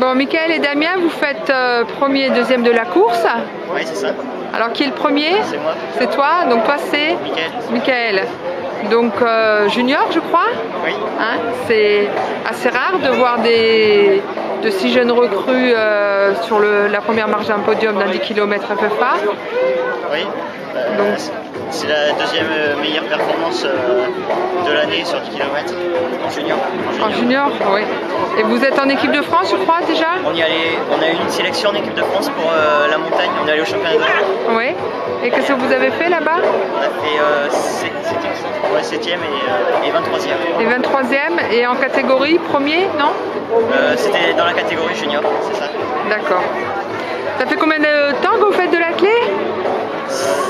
Bon, Michael et Damien, vous faites euh, premier et deuxième de la course. Oui, c'est ça. Alors, qui est le premier? C'est moi, C'est toi. Donc, toi, c'est Mickaël. Michael. Donc, euh, junior, je crois? Oui. Hein, c'est assez rare de voir des, de si jeunes recrues euh, sur le- la première marche d'un podium d'un 10 km FFA. Oui. Donc- c'est- la deuxième euh, meilleure performance euh, de l'année sur 10 km en junior. En junior, oui. Et vous êtes en équipe de France, je crois, déjà? On y allait, on a eu une sélection en équipe de France pour euh, la montagne. On est allé au championnat d'Europe. Oui. Et qu'est-ce que vous avez fait là-bas? On a fait euh, 7 ouais, 7e et, euh, et 23e. Et 23e et en catégorie premier, non? C'était dans la catégorie junior, c'est ça. D'accord. Ça fait combien de temps que vous faites de la clé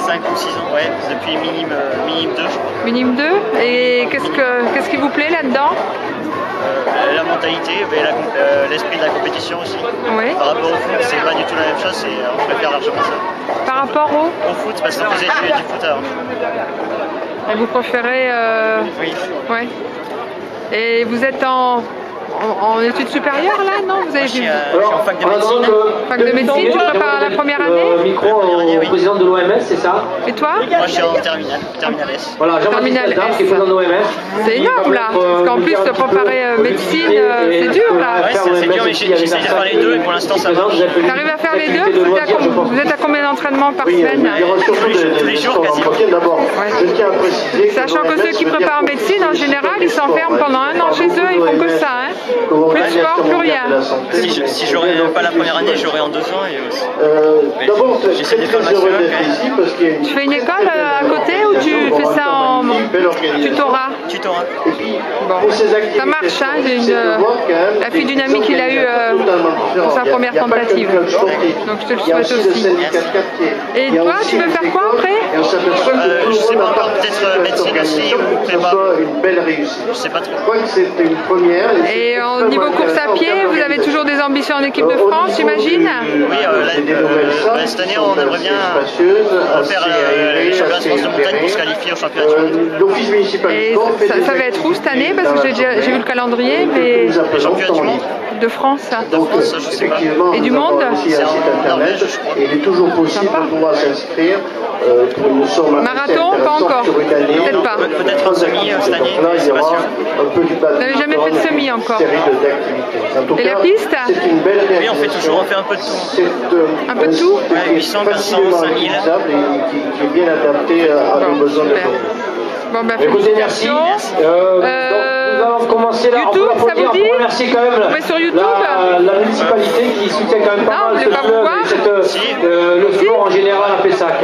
5 ou 6 ans, ouais, depuis minime, euh, minime 2, je crois. Minime 2. Et qu'est-ce, que, qu'est-ce qui vous plaît là-dedans Euh, la mentalité, euh, l'esprit de la compétition aussi. Oui. Par rapport au foot, c'est pas du tout la même chose, et euh, on préfère largement ça. Par rapport au Au foot, parce qu'on faisait du, du foot avant. Et vous préférez. euh, Oui. Ouais. Et vous êtes en, en, en études supérieures là, non Vous avez vu euh, en fac de médecine. Fac de médecine, tu prépares la première année Le micro au président de l'OMS, c'est ça Et toi Moi, je suis en terminale, terminale S. Voilà, Jean-Baptiste Terminal Aldar, S. qui est président de l'OMS. C'est énorme là, parce qu'en plus de préparer euh, médecine, euh, c'est dur là. Ouais, c'est dur, mais j'essaie de faire les deux, et pour l'instant, ça marche. T'arrives à faire les deux vous êtes, à, com- vous êtes à combien d'entraînements par semaine Tous les jours- que Sachant que ceux qui préparent médecine, en général, ils s'enferment pendant un an chez eux, ils font que ça. Hein. Plus de sport, plus rien. Si je- si j'aurais pas la première année, j'aurais en deux ans. Et aussi. Euh, Mais D'abord, très, j'essaie très, de faire très heureux maximum, d'être quand même. ici parce qu'il y a une Tu fais une école euh, à côté ou tu fais ça. Tutorat Tutorat. Bon. Ça marche, hein, une- la fille d'une amie qui l'a eu, euh, pour sa première tentative. Donc je te le souhaite aussi. Et toi, tu veux faire quoi après Euh, je sais pas encore, peut-être, cette médecine aussi, ou prépa. Je sais pas trop. Je crois que c'est une première. Et au niveau course à pied, vous avez toujours des ambitions en équipe de Au France, j'imagine Oui, euh, euh, bah, cette année, on aimerait bien euh, aérées, les championnats de France de montagne pour se qualifier au championnat du monde. L'office municipal du Et ça, ça va être où cette année Parce que j'ai vu le calendrier, mais de France. Donc, effectivement, Et du monde aussi un en site internet et il est toujours possible Sympa. de pouvoir s'inscrire. Euh, pour une somme Marathon, pas encore. Peut-être pas. Peut- peut-être un semi, euh, cette année, là, il y aura sûr. un peu du badminton, n'avez jamais fait de semi encore. En Et la piste C'est une belle Oui, on fait toujours, on fait un peu de tout. C'est, euh, Un peu de tout qui Ouais, est 800, 400, facilement 5000. utilisable et qui, qui est bien adapté à, nos besoins de. Bon, bah, Écoutez, merci. Euh, Euh, donc, nous allons commencer là. YouTube, on ça vous dit remercier quand même On met sur YouTube la, la municipalité qui soutient quand même pas Non, mal ce club et cette, euh, le sport en général à Pessac.